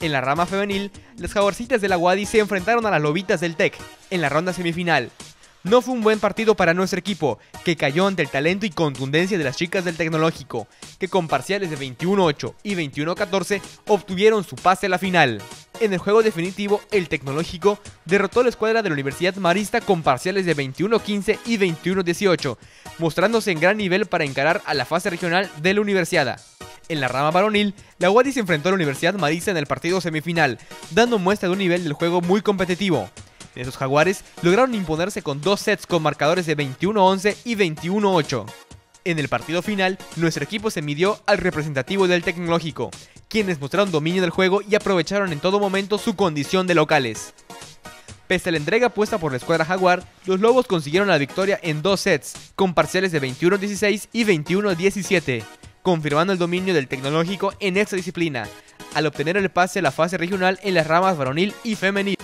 En la rama femenil, las jaguarcitas de la Wadi se enfrentaron a las lobitas del TEC en la ronda semifinal. No fue un buen partido para nuestro equipo, que cayó ante el talento y contundencia de las chicas del tecnológico, que con parciales de 21-8 y 21-14 obtuvieron su pase a la final. En el juego definitivo, el tecnológico derrotó a la escuadra de la Universidad Marista con parciales de 21-15 y 21-18, mostrándose en gran nivel para encarar a la fase regional de la universidad. En la rama varonil, la UADI se enfrentó a la Universidad Marista en el partido semifinal, dando muestra de un nivel del juego muy competitivo. Esos jaguares lograron imponerse con dos sets con marcadores de 21-11 y 21-8. En el partido final, nuestro equipo se midió al representativo del tecnológico, quienes mostraron dominio del juego y aprovecharon en todo momento su condición de locales. Pese a la entrega puesta por la escuadra Jaguar, los Lobos consiguieron la victoria en dos sets, con parciales de 21-16 y 21-17, confirmando el dominio del tecnológico en esta disciplina, al obtener el pase a la fase regional en las ramas varonil y femenil.